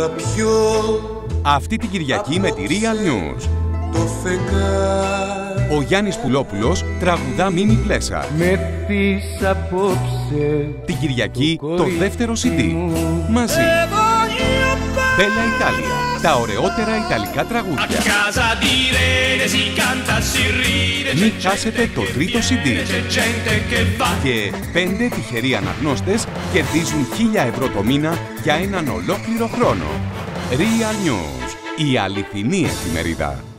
θα πιω Αυτή την Κυριακή με τη Real News. το φεγγάρι Ο Γιάννης Πουλόπουλος τραγουδά Μίμη Πλέσα. Με θείς απόψε Την Κυριακή Το το κορίτσι δεύτερο CD. μου. Μαζί. Bella Italia. Τα ωραιότερα ιταλικά τραγούδια. Μην c'è χάσετε gente το che τρίτο viene, CD. c'è gente che va. Και πέντε τυχεροί αναγνώστες κερδίζουν 1000 ευρώ το μήνα για έναν ολόκληρο χρόνο. Real News. Η αληθινή εφημερίδα.